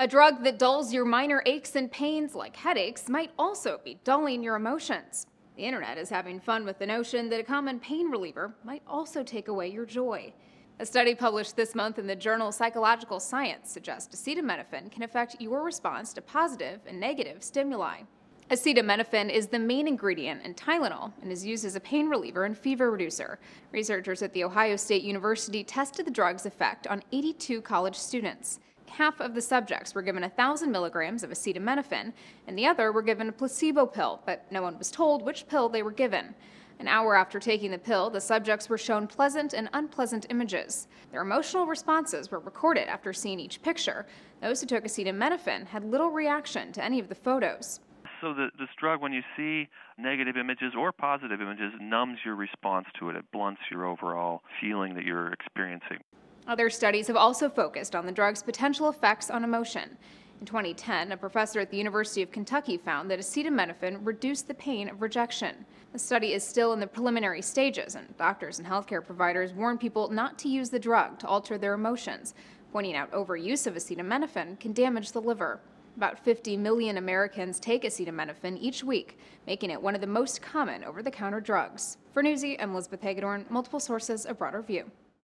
A drug that dulls your minor aches and pains, like headaches, might also be dulling your emotions. The internet is having fun with the notion that a common pain reliever might also take away your joy. A study published this month in the journal Psychological Science suggests acetaminophen can affect your response to positive and negative stimuli. Acetaminophen is the main ingredient in Tylenol and is used as a pain reliever and fever reducer. Researchers at The Ohio State University tested the drug's effect on 82 college students half of the subjects were given 1,000 milligrams of acetaminophen, and the other were given a placebo pill, but no one was told which pill they were given. An hour after taking the pill, the subjects were shown pleasant and unpleasant images. Their emotional responses were recorded after seeing each picture. Those who took acetaminophen had little reaction to any of the photos. So the, this drug, when you see negative images or positive images, numbs your response to it. It blunts your overall feeling that you're experiencing. Other studies have also focused on the drug's potential effects on emotion. In 2010, a professor at the University of Kentucky found that acetaminophen reduced the pain of rejection. The study is still in the preliminary stages, and doctors and healthcare providers warn people not to use the drug to alter their emotions, pointing out overuse of acetaminophen can damage the liver. About 50 million Americans take acetaminophen each week, making it one of the most common over the counter drugs. For Newsy, I'm Elizabeth Hagedorn, multiple sources, a broader view.